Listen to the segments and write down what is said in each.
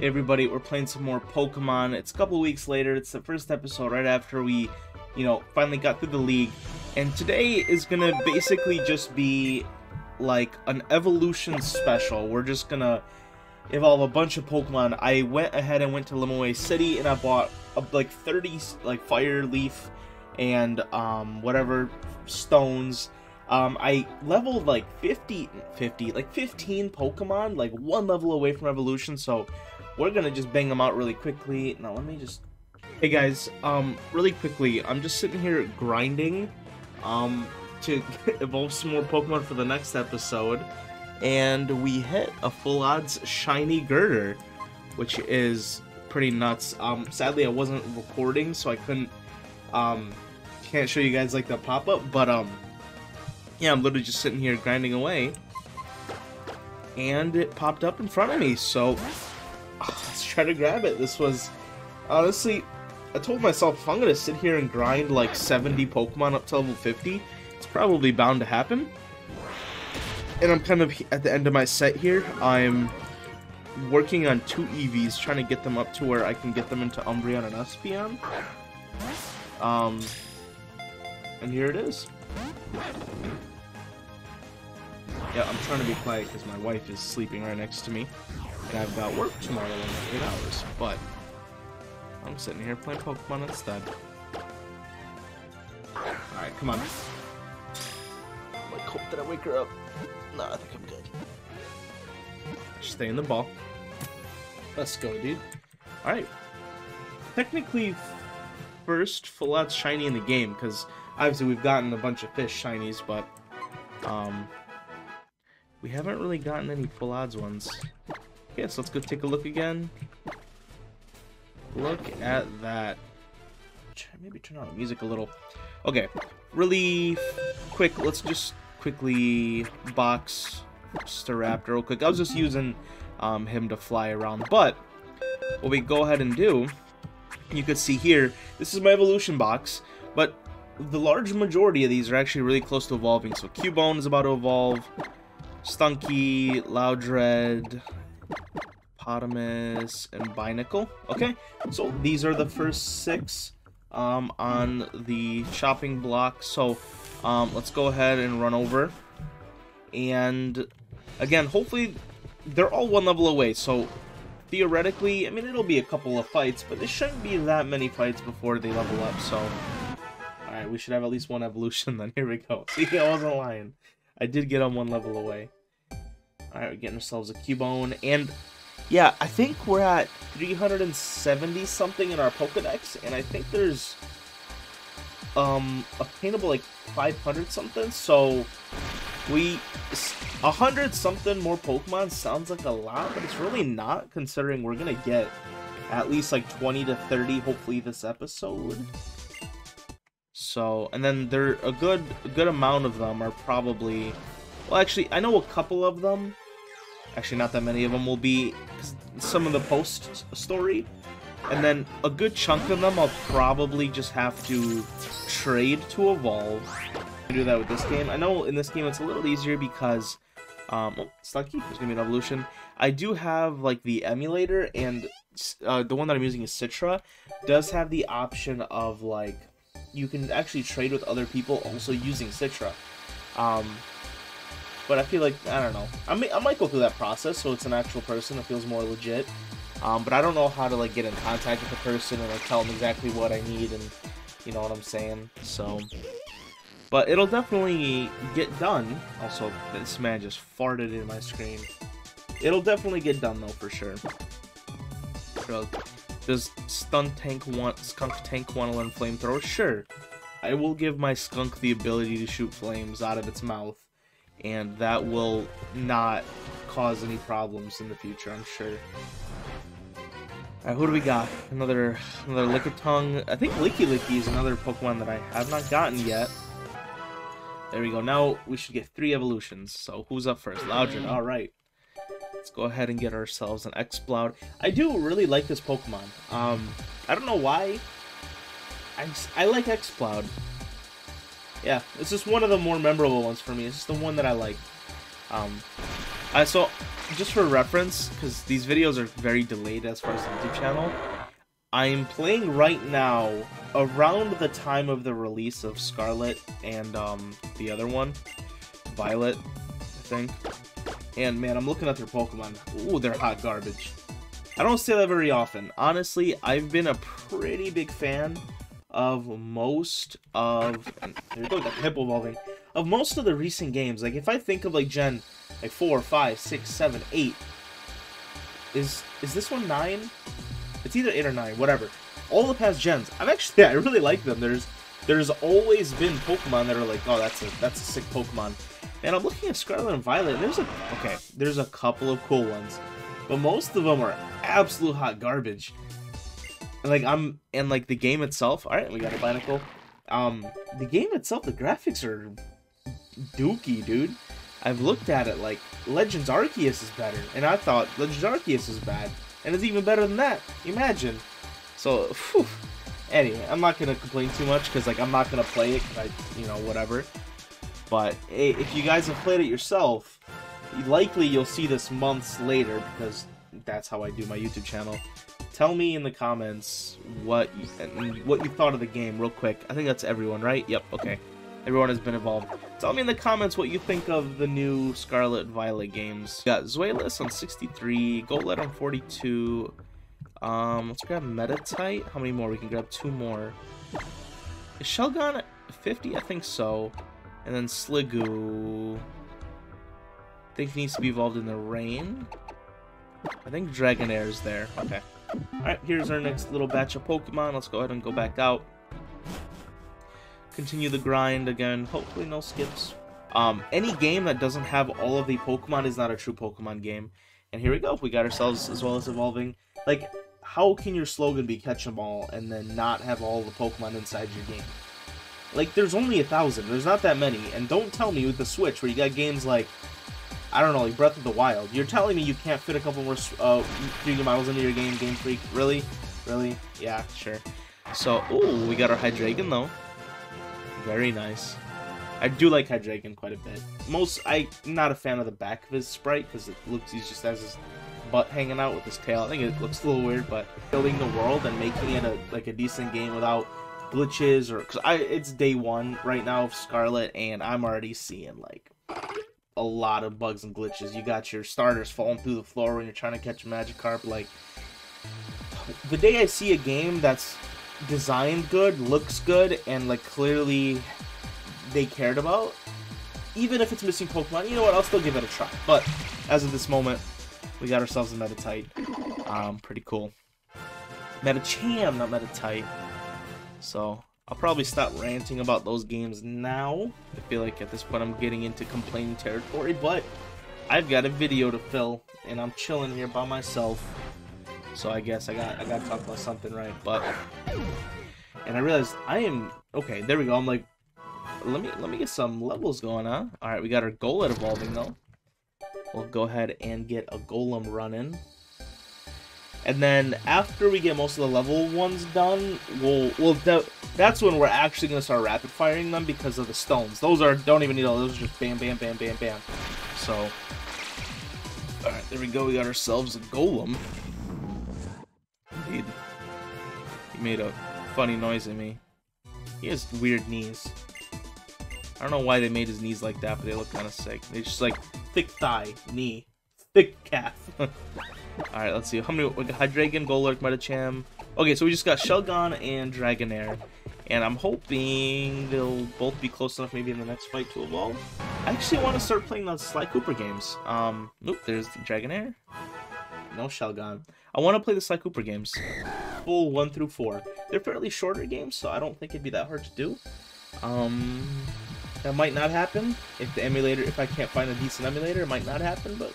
Hey everybody, we're playing some more Pokemon. It's a couple weeks later. It's the first episode right after we, you know, finally got through the league. And today is gonna basically just be like an evolution special. We're just gonna evolve a bunch of Pokemon. I went ahead and went to Lumiose City and I bought like 30 like Fire Leaf and um, whatever stones. Um, I leveled like 50, 50, like 15 Pokemon, like one level away from evolution. So we're gonna just bang them out really quickly. Now let me just. Hey guys, um, really quickly, I'm just sitting here grinding, um, to evolve some more Pokemon for the next episode, and we hit a full odds shiny Gurdurr, which is pretty nuts. Um, sadly I wasn't recording, so I couldn't, um, can't show you guys like the pop up, but um, yeah, I'm literally just sitting here grinding away, and it popped up in front of me. So let's try to grab it. This was honestly, I told myself if I'm gonna sit here and grind like 70 Pokemon up to level 50, it's probably bound to happen. And I'm kind of at the end of my set here. I'm working on two Eevees, trying to get them up to where I can get them into Umbreon and Espeon. Um, and here it is. Yeah, I'm trying to be quiet because my wife is sleeping right next to me. And I've got work tomorrow in like 8 hours, but I'm sitting here playing Pokemon instead. Alright, come on. Like, hope that I wake her up. No, I think I'm good. Stay in the ball. Let's go, dude. Alright. Technically, first full out shiny in the game, because obviously we've gotten a bunch of fish shinies, but um, we haven't really gotten any full odds ones. Okay, so let's go take a look again. Look at that. Maybe turn on the music a little. Okay, really quick, let's just quickly box Staraptor real quick. I was just using um, him to fly around, but what we go ahead and do, you could see here, this is my evolution box, but the large majority of these are actually really close to evolving. So Cubone is about to evolve, Stunky, Loudred, Potamus, and Binacle. Okay, so these are the first six um, on the chopping block. So um, let's go ahead and run over. And again, hopefully they're all one level away. So theoretically, I mean, it'll be a couple of fights, but there shouldn't be that many fights before they level up. So, alright, we should have at least one evolution then. Here we go. See, I wasn't lying. I did get on one level away. Alright, we're getting ourselves a Cubone. And yeah, I think we're at 370 something in our Pokedex, and I think there's um obtainable like 500 something. So we a hundred something more Pokemon sounds like a lot, but it's really not considering we're gonna get at least like 20 to 30 hopefully this episode. So, and then there a good a good amount of them are probably well actually I know a couple of them Actually, not that many of them will be some of the post story. And then a good chunk of them I'll probably just have to trade to evolve. I do that with this game. I know in this game it's a little easier because, um, oh, Stunky, there's gonna be an evolution. I do have like the emulator, and uh, the one that I'm using is Citra. Does have the option of like you can actually trade with other people also using Citra. Um, but I feel like I don't know. I may, I might go through that process so it's an actual person that feels more legit. Um, but I don't know how to like get in contact with the person and like tell them exactly what I need and you know what I'm saying. So, but it'll definitely get done. Also, this man just farted in my screen. It'll definitely get done though for sure. Does Stun Tank want Skunk Tank want to learn flamethrower? Sure. I will give my skunk the ability to shoot flames out of its mouth and that will not cause any problems in the future, I'm sure. Alright, who do we got? Another another Lickitung. I think Lickilicky is another Pokemon that I have not gotten yet. There we go. Now we should get three evolutions. So who's up first? Loudred. Alright. Let's go ahead and get ourselves an Exploud. I do really like this Pokemon. Um, I don't know why. I, I like Exploud yeah, it's just one of the more memorable ones for me. It's just the one that I like. Um, I so just for reference, because these videos are very delayed as far as the YouTube channel, I'm playing right now around the time of the release of Scarlet and um, the other one, Violet, I think. And man, I'm looking at their Pokemon. Ooh, they're hot garbage. I don't say that very often. Honestly, I've been a pretty big fan of most of... There we go, the hip evolving. Of most of the recent games. Like, if I think of, like, Gen like 4, 5, 6, 7, 8... Is, is this one 9? It's either 8 or 9, whatever. All the past gens, I've actually, yeah, I really like them. There's there's always been Pokemon that are like, oh, that's a that's a sick Pokemon. And I'm looking at Scarlet and Violet, and there's a okay, there's a couple of cool ones, but most of them are absolute hot garbage. And like I'm and like the game itself. All right, we got a Binacle. Um, the game itself, the graphics are dookie, dude. I've looked at it like Legends Arceus is better, and I thought Legends Arceus is bad, and it's even better than that. Imagine. So, anyway, I'm not gonna complain too much because like I'm not gonna play it I, you know, whatever. But if you guys have played it yourself, likely you'll see this months later because that's how I do my YouTube channel. Tell me in the comments what you, what you thought of the game real quick. I think that's everyone, right? Yep, okay. Everyone has been involved. Tell me in the comments what you think of the new Scarlet Violet games. We got Zweilous on 63, Golett on 42. Um, let's grab Meditite. How many more? We can grab two more. Is Shelgon at 50? I think so. And then Sliggoo. I think needs to be evolved in the rain. I think Dragonair is there. Okay. Alright, here's our next little batch of Pokemon. Let's go ahead and go back out. Continue the grind again. Hopefully no skips. Um, any game that doesn't have all of the Pokemon is not a true Pokemon game. And here we go. We got ourselves Zweilous evolving. Like, how can your slogan be catch them all and then not have all the Pokemon inside your game? Like, there's only a thousand. There's not that many. And don't tell me with the Switch, where you got games like, I don't know, like Breath of the Wild. You're telling me you can't fit a couple more uh, 3D models into your game, Game Freak? Really? Really? Yeah, sure. So, ooh, we got our Hydreigon, though. Very nice. I do like Hydreigon quite a bit. Most, I'm not a fan of the back of his sprite, because it looks, he just has his butt hanging out with his tail. I think it looks a little weird, but building the world and making it a, like a decent game without glitches or because I it's day one right now of Scarlet and I'm already seeing like a lot of bugs and glitches. You got your starters falling through the floor when you're trying to catch a Magikarp. Like the day I see a game that's designed good, looks good, and like clearly they cared about, even if it's missing Pokemon, you know what? I'll still give it a try. But as of this moment, we got ourselves a Meditite. Um, pretty cool. Medicham, not Meditite. So, I'll probably stop ranting about those games now. I feel like at this point I'm getting into complaining territory, but I've got a video to fill, and I'm chilling here by myself. So I guess I got I gotta talk about something, right? But and I realized I am okay. There we go. I'm like, let me let me get some levels going on. All right, we got our Golett evolving though. We'll go ahead and get a Golurk running. And then after we get most of the level ones done, we'll we'll that's when we're actually gonna start rapid firing them because of the stones. Those are don't even need all those just bam bam bam bam bam. So Alright, there we go, we got ourselves a Golurk. Indeed. He made a funny noise at me. He has weird knees. I don't know why they made his knees like that, but they look kind of sick. They just like thick thigh, knee, thick calf. Alright, let's see. How many? We got Hydreigon, Golurk, Medicham. Okay, so we just got Shelgon and Dragonair. And I'm hoping they'll both be close enough maybe in the next fight to evolve. I actually want to start playing the Sly Cooper games. Um, nope, there's the Dragonair. No Shelgon. I want to play the Sly Cooper games. Full 1 through 4. They're fairly shorter games, so I don't think it'd be that hard to do. Um, that might not happen. If the emulator, if I can't find a decent emulator, it might not happen, but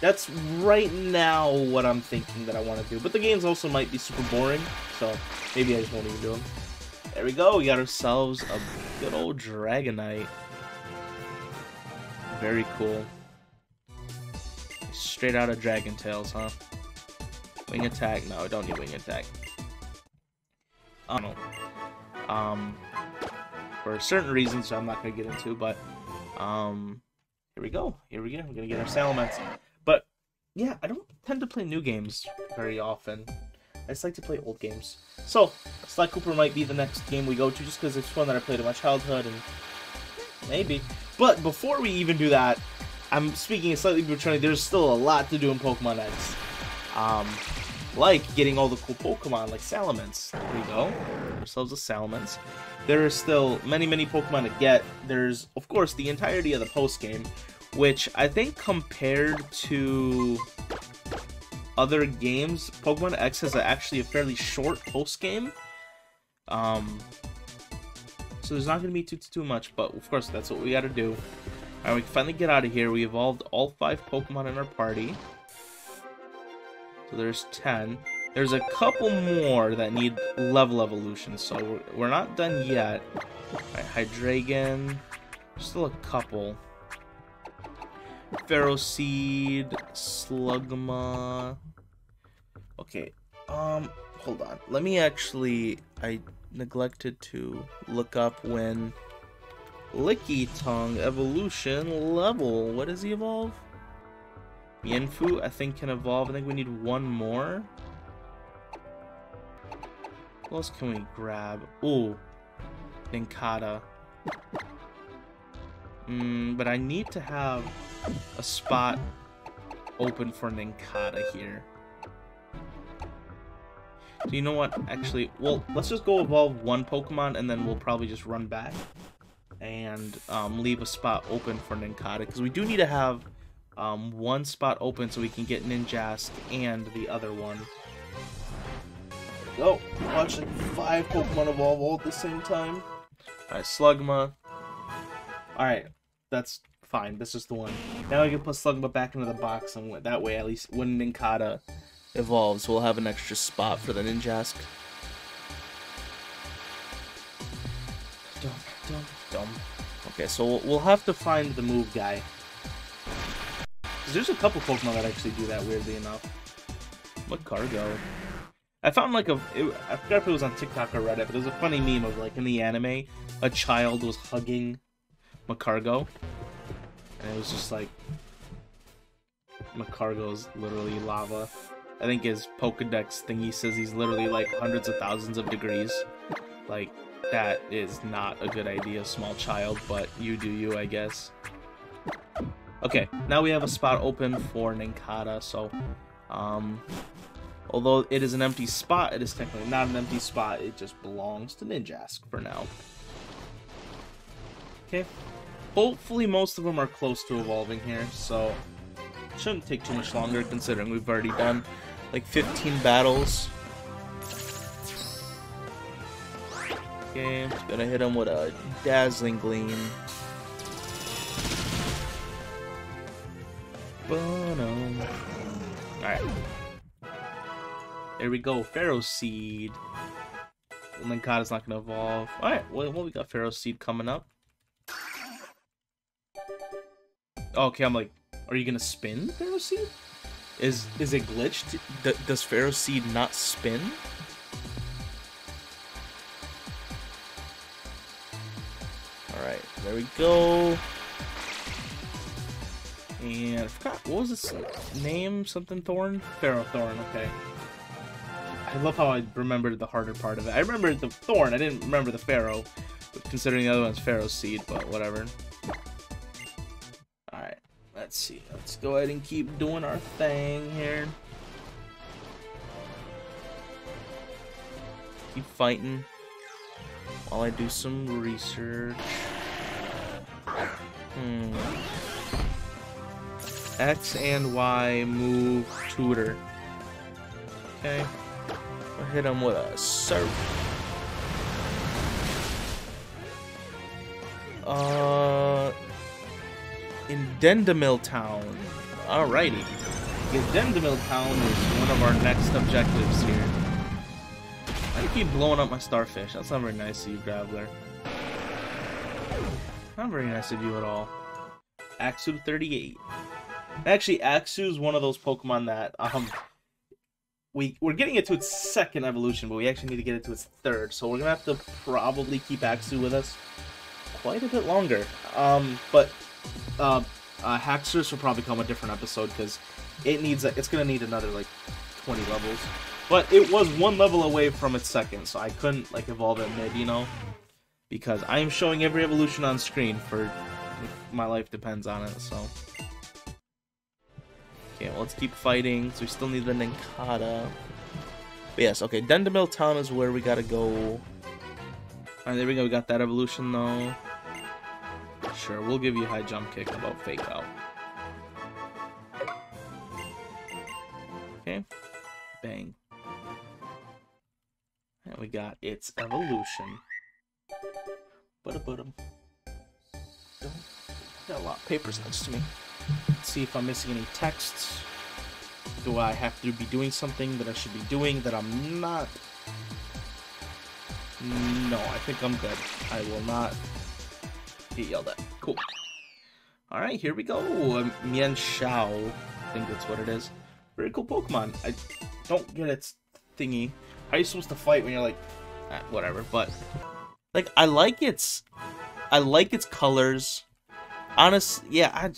that's right now what I'm thinking that I want to do. But the games also might be super boring, so maybe I just won't even do them. There we go, we got ourselves a good old Dragonite. Very cool. Straight out of Dragon Tales, huh? Wing attack? No, don't need wing attack. I don't know. Um, for certain reasons I'm not going to get into, but um, here we go. Here we go. We're going to get our Salamence. Yeah, I don't tend to play new games very often. I just like to play old games. So, Sly Cooper might be the next game we go to just because it's one that I played in my childhood and maybe. But before we even do that, I'm speaking slightly returning. There's still a lot to do in Pokemon X. Um, like getting all the cool Pokemon like Salamence. There we go. Ourselves a Salamence. There are still many, many Pokemon to get. There's, of course, the entirety of the post game, which I think compared to other games, Pokemon X has actually a fairly short post game. Um, so there's not going to be too, too, much, but of course, that's what we got to do. Alright, we can finally get out of here. We evolved all five Pokemon in our party. So there's 10. There's a couple more that need level evolution, so we're, we're not done yet. Right, Hydreigon. Still a couple. Ferroseed, Slugma. Okay, um, hold on. Let me actually, I neglected to look up when Lickitung evolution level. What does he evolve? Mienfoo, I think, can evolve. I think we need one more. What else can we grab? Ooh, Nincada. Mm, but I need to have a spot open for Nincada here. Do you know what? Actually, well, let's just go evolve one Pokemon and then we'll probably just run back and um, leave a spot open for Nincada because we do need to have um, one spot open so we can get Ninjask and the other one. Oh, watch like five Pokemon evolve all at the same time. Alright, Slugma. Alright, that's fine. this is the one. Now I can put Slugma back into the box, and that way, at least when Nincada evolves, we'll have an extra spot for the Ninjask. Dum, dum, dum. Okay, so we'll, have to find the move guy. There's a couple Pokemon that actually do that, weirdly enough. Magcargo. I found like a, it, I forgot if it was on TikTok or Reddit, but there's a funny meme of like in the anime, a child was hugging Magcargo, and it was just like Magcargo's literally lava. I think his Pokedex thingy says he's literally like hundreds of thousands of degrees. Like that is not a good idea, small child, but you do you, I guess. Okay, now we have a spot open for Nincada, so um, Although it is an empty spot, it is technically not an empty spot. It just belongs to Ninjask for now. Okay. Hopefully most of them are close to evolving here, so shouldn't take too much longer considering we've already done like 15 battles. Okay, gonna hit him with a Dazzling Gleam. Alright. There we go, Ferroseed. Nincada's not gonna evolve. Alright, well, well, we got Ferroseed coming up. Okay, I'm like, are you gonna spin Ferroseed? Is is it glitched? D does Seed not spin? Alright, there we go. And I forgot, what was its name? Something Thorn? Ferrothorn. okay. I love how I remembered the harder part of it. I remembered the Thorn, I didn't remember the Ferro, considering the other one's seed but whatever. Let's see. Let's go ahead and keep doing our thing here. Keep fighting while I do some research. Hmm. X and Y move tutor. Okay. I'll hit him with a surf. Uh, in Dendemille Town. Alrighty. Because Dendemille Town is one of our next objectives here. I keep blowing up my starfish. That's not very nice of you, Graveler. Not very nice of you at all. Axew 38. Actually, Axew is one of those Pokemon that um we we're getting it to its second evolution, but we actually need to get it to its third. So we're gonna have to probably keep Axew with us quite a bit longer. Um, but uh, Uh, Haxorus will probably come a different episode because it needs a, it's gonna need another like 20 levels. But it was one level away from its second, so I couldn't like evolve it mid, you know, because I am showing every evolution on screen for my life depends on it. So okay, well let's keep fighting. So we still need the Nincada. But yes, okay, Dendemille Town is where we gotta go. Alright, there we go. We got that evolution though. Sure, we'll give you high jump kick about fake out. Okay. Bang. And we got its evolution. But but Got a lot of papers next to me. Let's see if I'm missing any texts. Do I have to be doing something that I should be doing that I'm not? No, I think I'm good. I will not get yelled at. Cool. Alright, here we go. Um, Mienshao. I think that's what it is. Very cool Pokemon. I don't get its thingy. How are you supposed to fight when you're like, eh, whatever. But like, I like its, I like its colors. Honest, yeah. I.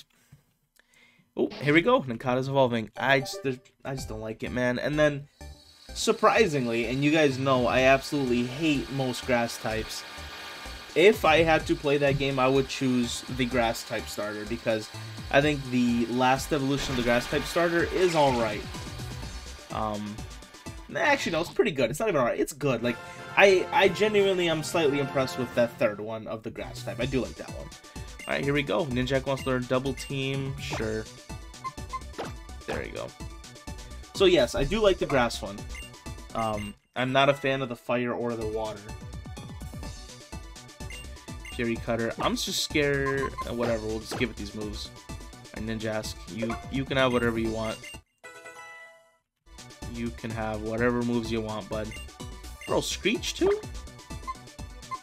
Oh, here we go. Nincada's evolving. I just, I just don't like it, man. And then, surprisingly, and you guys know, I absolutely hate most grass types. If I had to play that game, I would choose the grass type starter because I think the last evolution of the grass type starter is alright. Um, actually, no, it's pretty good. It's not even alright. It's good. Like, I, I genuinely am slightly impressed with that third one of the grass type. I do like that one. Alright, here we go. Ninjask wants to learn double team. Sure. There you go. So yes, I do like the grass one. Um, I'm not a fan of the fire or the water. Fury Cutter. I'm just scared. Whatever, we'll just give it these moves. Right, Ninjask, you you can have whatever you want. You can have whatever moves you want, bud. Bro, Screech too?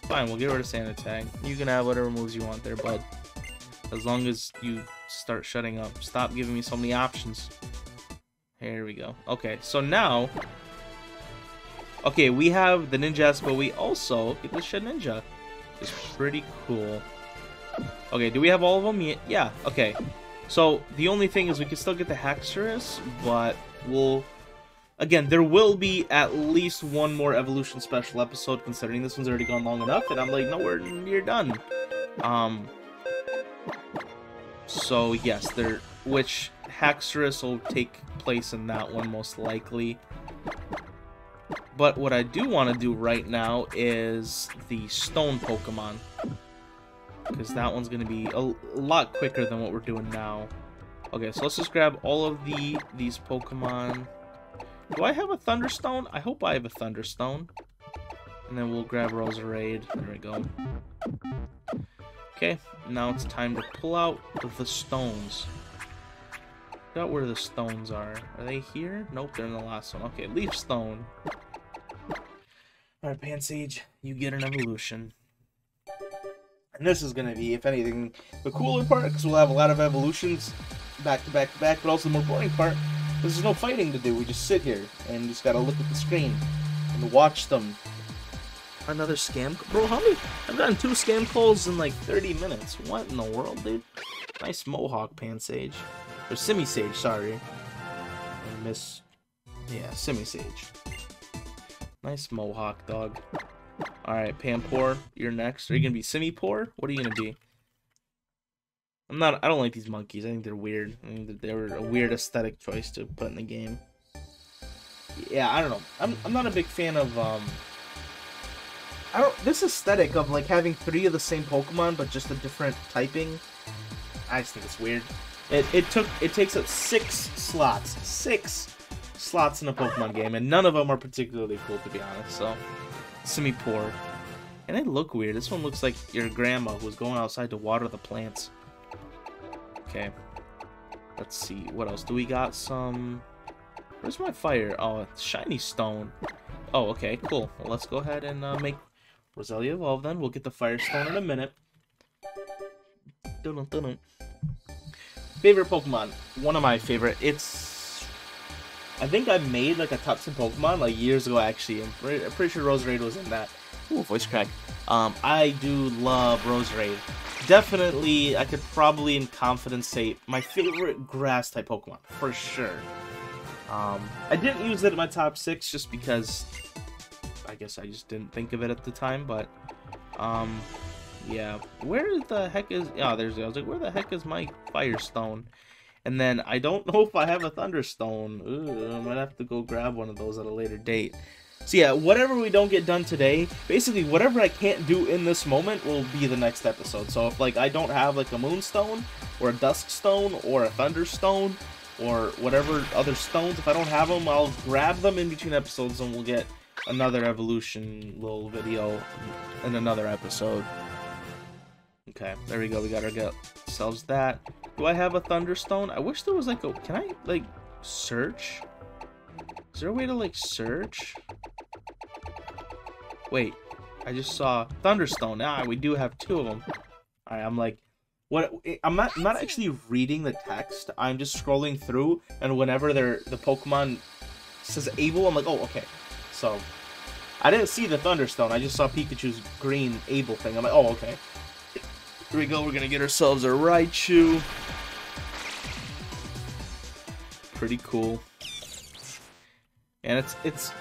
Fine, we'll get rid of Sand Attack. You can have whatever moves you want there, bud. As long as you start shutting up. Stop giving me so many options. Here we go. Okay, so now... Okay, we have the Ninjask, but we also get the Shedinja is pretty cool. Okay, do we have all of them? Yeah, okay. So, the only thing is we can still get the Haxorus, but we'll... Again, there will be at least one more Evolution Special episode, considering this one's already gone long enough, and I'm like, no, we're near done. Um... So, yes, there... Which Haxorus will take place in that one, most likely. But what I do want to do right now is the stone Pokemon. Because that one's going to be a, a, lot quicker than what we're doing now. Okay, so let's just grab all of the these Pokemon. Do I have a Thunderstone? I hope I have a Thunderstone. And then we'll grab Roserade. There we go. Okay, now it's time to pull out the stones. Got where the stones are. Are they here? Nope, they're in the last one. Okay, Leaf Stone. Alright, Pansage, you get an evolution. And this is going to be, if anything, the cooler part, because we'll have a lot of evolutions back to back to back, but also the more boring part, because there's no fighting to do. We just sit here and just got to look at the screen and watch them. Another scam? Bro, how many? I've gotten two scam calls in like 30 minutes. What in the world, dude? Nice Mohawk, Pansage. Or Simisage, sorry. And Miss... Yeah, Simisage. Nice mohawk, dog. Alright, Panpour, you're next. Are you gonna be Simipour? What are you gonna be? I'm not. I don't like these monkeys. I think they're weird. I think they were a weird aesthetic choice to put in the game. Yeah, I don't know. I'm. I'm not a big fan of um. I don't. This aesthetic of like having three of the same Pokemon but just a different typing. I just think it's weird. It it took it takes up six slots. Six slots in a Pokemon game, and none of them are particularly cool, to be honest, so... Simipour. And they look weird. This one looks like your grandma who was going outside to water the plants. Okay. Let's see. What else? Do we got some... Where's my fire? Oh, shiny stone. Oh, okay. Cool. Well, let's go ahead and uh, make Roselia evolve then. We'll get the fire stone in a minute. Dun -dun -dun favorite Pokemon. One of my favorite. It's I think I made like a top 10 Pokemon like years ago actually. I'm pretty, I'm pretty sure Roserade was in that. Ooh, voice crack. Um, I do love Roserade. Definitely, I could probably in confidence say my favorite grass type Pokemon, for sure. Um, I didn't use it in my top six just because I guess I just didn't think of it at the time, but um, yeah. Where the heck is? Oh, there's. I was like, where the heck is my Firestone? And then I don't know if I have a Thunderstone. Ooh, I might have to go grab one of those at a later date. So yeah, whatever we don't get done today, basically whatever I can't do in this moment will be the next episode. So if like I don't have like a Moonstone or a Dusk Stone or a Thunderstone or whatever other stones, if I don't have them, I'll grab them in between episodes and we'll get another evolution little video in another episode. Okay, there we go. We got ourselves that. Do I have a Thunderstone? I wish there was like a... Can I, like, search? Is there a way to, like, search? Wait, I just saw Thunderstone. Ah, we do have two of them. Alright, I'm like... What I'm not I'm not actually reading the text. I'm just scrolling through, and whenever they're the Pokemon says able, I'm like, oh, okay. So I didn't see the Thunderstone. I just saw Pikachu's green able thing. I'm like, oh, okay. Here we go. We're gonna get ourselves a Raichu. Pretty cool. And it's it's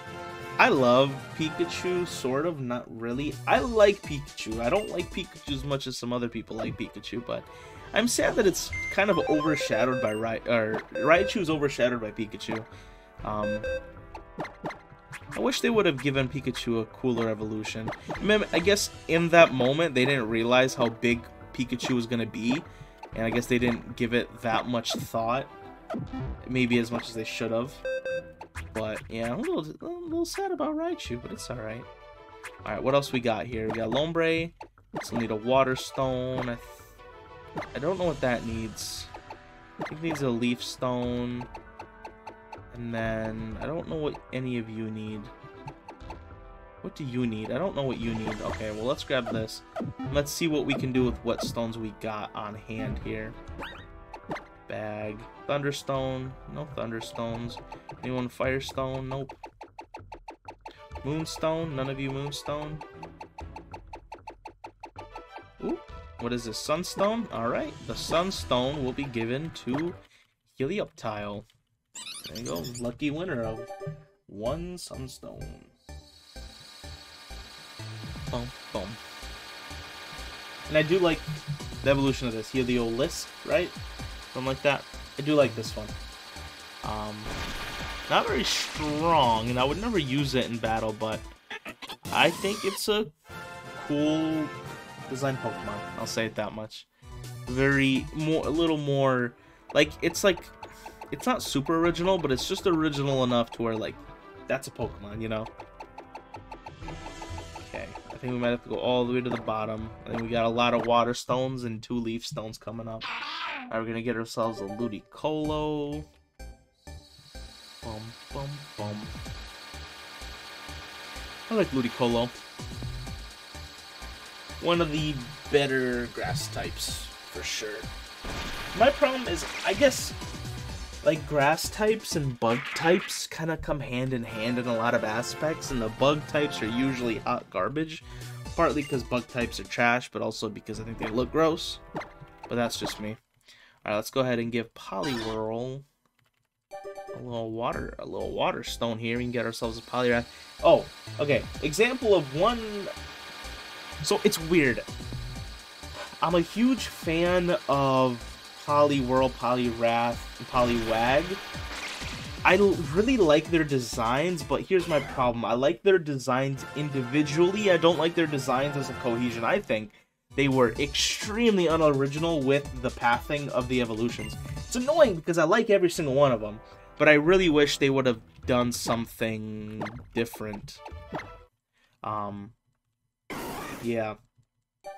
I love Pikachu, sort of, not really. I like Pikachu. I don't like Pikachu as much as some other people like Pikachu, but I'm sad that it's kind of overshadowed by Rai or Raichu is overshadowed by Pikachu. Um, I wish they would have given Pikachu a cooler evolution. I guess in that moment they didn't realize how big Pikachu was gonna be, and I guess they didn't give it that much thought. Maybe as much as they should have. But yeah, I'm a little, a little sad about Raichu, but it's alright. Alright, what else we got here? We got Lombre. Still need a Water Stone. I, I don't know what that needs. I think it needs a Leaf Stone. And then, I don't know what any of you need. What do you need? I don't know what you need. Okay, well, let's grab this. Let's see what we can do with what stones we got on hand here. Bag. Thunderstone. No Thunderstones. Anyone Firestone? Nope. Moonstone? None of you Moonstone? Ooh, what is this? Sunstone? Alright, the Sunstone will be given to Helioptile. There you go, lucky winner of one Sunstone. Boom, boom. And I do like the evolution of this. Heliolisk, right? Something like that. I do like this one. Um, not very strong, and I would never use it in battle, but I think it's a cool design Pokemon. I'll say it that much. Very more, a little more, like it's like, it's not super original, but it's just original enough to where like, that's a Pokemon, you know. I think we might have to go all the way to the bottom. I think we got a lot of water stones and two leaf stones coming up. Alright, we're gonna get ourselves a Ludicolo. Bum, bum, bum. I like Ludicolo. One of the better grass types, for sure. My problem is, I guess, like grass types and bug types kind of come hand in hand in a lot of aspects, and the bug types are usually hot garbage. Partly because bug types are trash, but also because I think they look gross. But that's just me. Alright, let's go ahead and give Poliwhirl a little water, a little water stone here. We can get ourselves a Poliwrath. Oh, okay. Example of one. So it's weird. I'm a huge fan of Poliwhirl, Poliwrath, and Poliwag. I really like their designs, but here's my problem. I like their designs individually. I don't like their designs as a cohesion. I think they were extremely unoriginal with the pathing of the evolutions. It's annoying because I like every single one of them, but I really wish they would have done something different. Um, yeah.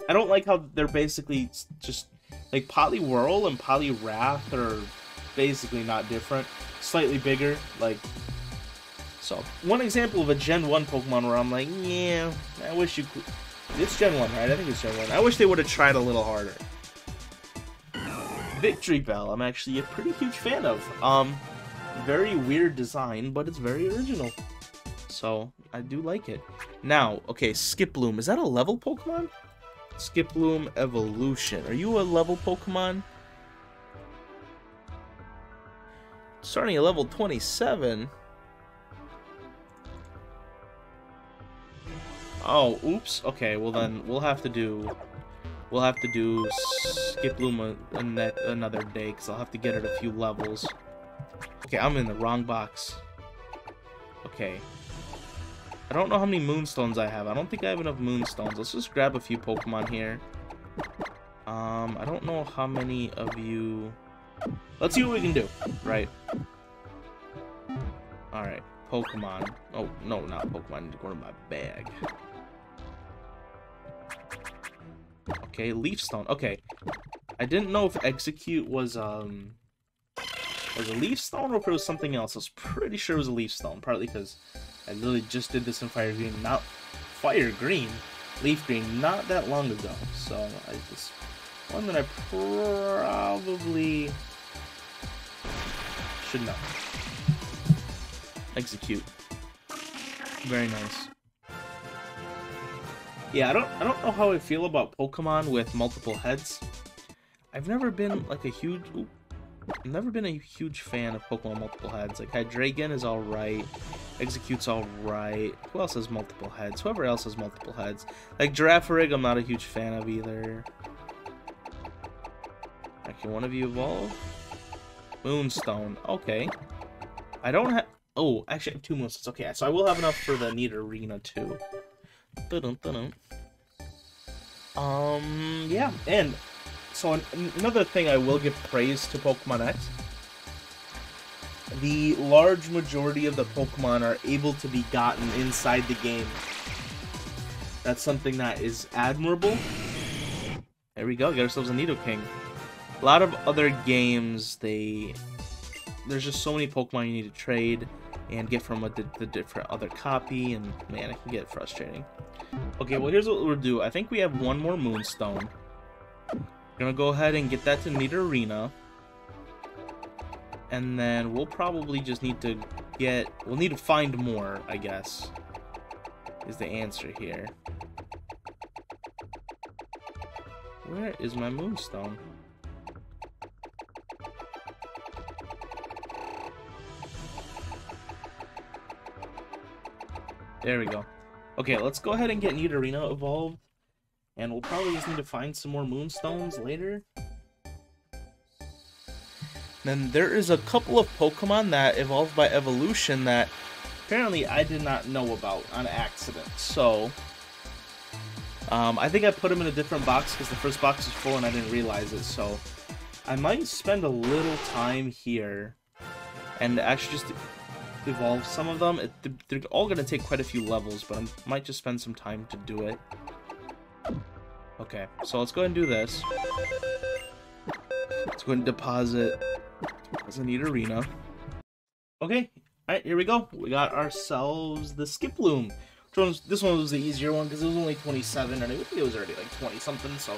I don't like how they're basically just, like, Poliwhirl and Poliwrath are basically not different. Slightly bigger, like, so. One example of a Gen 1 Pokemon where I'm like, yeah, I wish you could it's Gen 1, right? I think it's Gen 1. I wish they would have tried a little harder. Victreebel, I'm actually a pretty huge fan of. Um, very weird design, but it's very original. So, I do like it. Now, okay, Skiploom. Is that a level Pokemon? Skiploom Evolution. Are you a level Pokemon? Starting at level 27. Oh, oops. Okay, well then we'll have to do we'll have to do Skiploom another day because I'll have to get it a few levels. Okay, I'm in the wrong box. Okay. I don't know how many moonstones I have. I don't think I have enough moonstones. Let's just grab a few Pokemon here. Um, I don't know how many of you... Let's see what we can do, right? Alright, Pokemon. Oh, no, not Pokemon. I need to go to my bag. Okay, Leaf Stone. Okay. I didn't know if Exeggcute was, um... Was a Leaf Stone or if it was something else. I was pretty sure it was a Leaf Stone, partly because I literally just did this in Fire Green, not Fire Green, Leaf Green, not that long ago. So I just one that I probably should know. Exeggcute. Very nice. Yeah, I don't I don't know how I feel about Pokemon with multiple heads. I've never been like a huge I've never been a huge fan of Pokemon multiple heads. Like Hydreigon is alright. Exeggcute's alright. Who else has multiple heads? Whoever else has multiple heads. Like Girafarig, I'm not a huge fan of either. Can one of you evolve? Moonstone. Okay. I don't have... Oh, actually I have two moonstones. Okay, so I will have enough for the Nidorina too. Dun -dun -dun um, yeah, and so an another thing I will give praise to Pokemon X the large majority of the Pokemon are able to be gotten inside the game. That's something that is admirable. There we go, get ourselves a Nidoking. A lot of other games, they... There's just so many Pokemon you need to trade and get from a, the different other copy, and man, it can get frustrating. Okay, well here's what we'll do. I think we have one more Moonstone. Gonna go ahead and get that to Nidorina and then we'll probably just need to get... We'll need to find more, I guess, is the answer here. Where is my moonstone? There we go. Okay, let's go ahead and get Nidorina evolved. And we'll probably just need to find some more moonstones later. Then there is a couple of Pokemon that evolved by evolution that apparently I did not know about on accident. So, um, I think I put them in a different box because the first box was full and I didn't realize it. So, I might spend a little time here and actually just evolve some of them. It, they're all going to take quite a few levels, but I might just spend some time to do it. Okay, so let's go ahead and do this. Let's go ahead and deposit as a Nidorina. Okay, alright, here we go. We got ourselves the skip Skiploom. This one was the easier one because it was only 27, and I think it was already like 20 something, so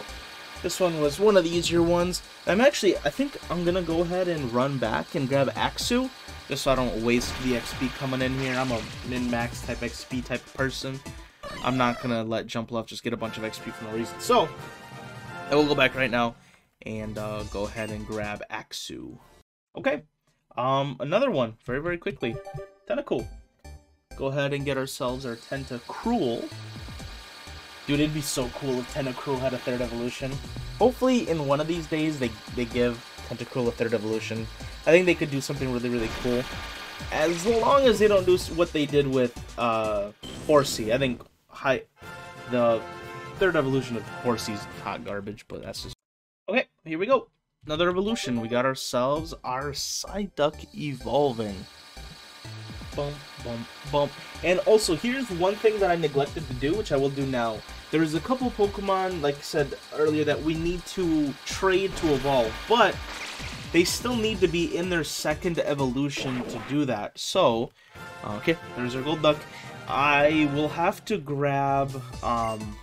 this one was one of the easier ones. I'm actually, I think I'm gonna go ahead and run back and grab Axew, just so I don't waste the XP coming in here. I'm a min-max type XP type person. I'm not gonna let Jumpluff just get a bunch of XP for no reason. So, I will go back right now and uh, go ahead and grab Axew. Okay. Um, another one, very, very quickly. Tentacool. Go ahead and get ourselves our Tentacruel. Dude, it'd be so cool if Tentacruel had a third evolution. Hopefully, in one of these days, they, they give Tentacruel a third evolution. I think they could do something really, really cool. As long as they don't do what they did with uh, Horsea. I think high, the third evolution of Horsea's hot garbage, but that's just... Okay, here we go another evolution. We got ourselves our Psyduck evolving. Bump, bump, bump. And also, here's one thing that I neglected to do, which I will do now. There's a couple Pokemon, like I said earlier, that we need to trade to evolve, but they still need to be in their second evolution to do that. So, okay, there's our Golduck. I will have to grab, um,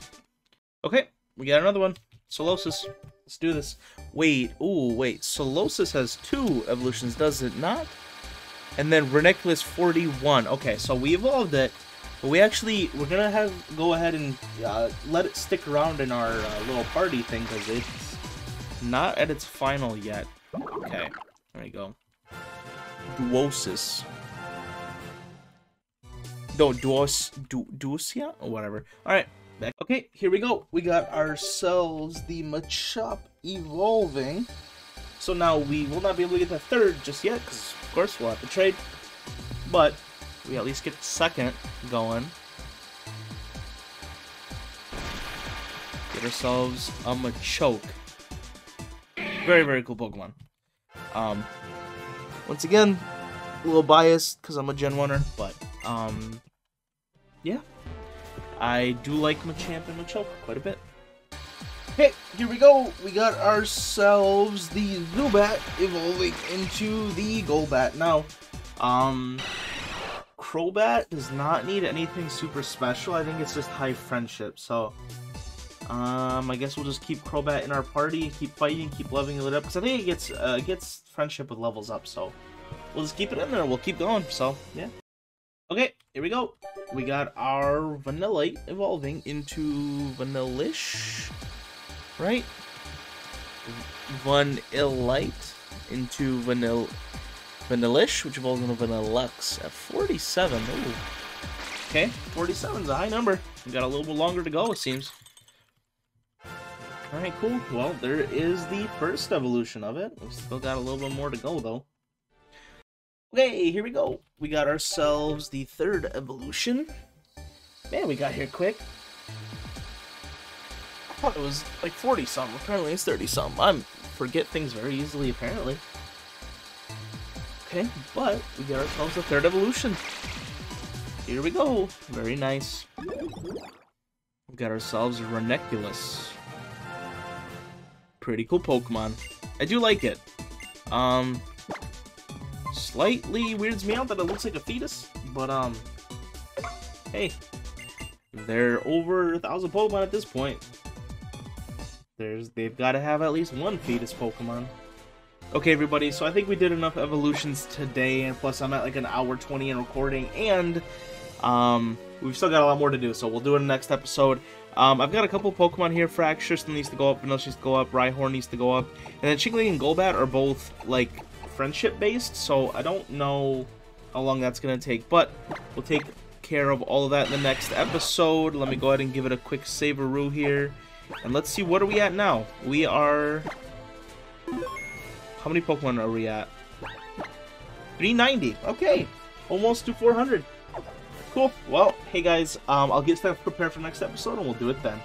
okay, we got another one. Solosis. Let's do this. Wait, ooh, wait. Solosis has two evolutions, does it not? And then Reuniclus 41. Okay, so we evolved it. But we actually, we're gonna have go ahead and uh, let it stick around in our uh, little party thing because it's not at its final yet. Okay, there we go. Duosis. No, Duos, du, Duosia? Or whatever. Alright, back. Okay, here we go. We got ourselves the Machop evolving. So now we will not be able to get the third just yet, because of course we'll have to trade. But we at least get the second going. Get ourselves a Machoke. Very, very cool Pokemon. Um, once again, a little biased because I'm a Gen 1er, but um, yeah. I do like Machamp and Machoke quite a bit. Okay, here we go. We got ourselves the Zubat evolving into the Golbat. Now, um, Crobat does not need anything super special. I think it's just high friendship. So, um, I guess we'll just keep Crobat in our party, keep fighting, keep leveling it up. Because I think it gets uh, gets friendship with levels up. So, we'll just keep it in there. We'll keep going. So, yeah. Okay, here we go. We got our Vanillite evolving into Vanillish, right? Vanillite into Vanil Vanillish, which evolves into Vanilluxe at 47. Ooh. Okay, 47 is a high number. We got a little bit longer to go, it seems. Alright, cool. Well, there is the first evolution of it. We've still got a little bit more to go, though. Okay, here we go. We got ourselves the third evolution. Man, we got here quick. I thought it was like 40 something. Apparently it's 30 something. I forget things very easily, apparently. Okay, but we got ourselves the third evolution. Here we go. Very nice. We got ourselves Reuniclus. Pretty cool Pokemon. I do like it. Um, slightly weirds me out that it looks like a fetus, but um, hey, they're over a thousand Pokemon at this point. There's they've got to have at least one fetus Pokemon. Okay, everybody, so I think we did enough evolutions today, and plus I'm at like an hour 20 in recording, and um, we've still got a lot more to do, so we'll do it in the next episode. Um, I've got a couple Pokemon here. Fraxure still needs to go up, Vanilla needs to go up, Rhyhorn needs to go up, and then Chingling and Golbat are both, like, friendship based, so I don't know how long that's going to take, but we'll take care of all of that in the next episode. Let me go ahead and give it a quick saveroo here. And let's see, what are we at now? We are... How many Pokemon are we at? 390. Okay. Almost to 400. Cool. Well, hey guys, um, I'll get stuff prepared for next episode and we'll do it then.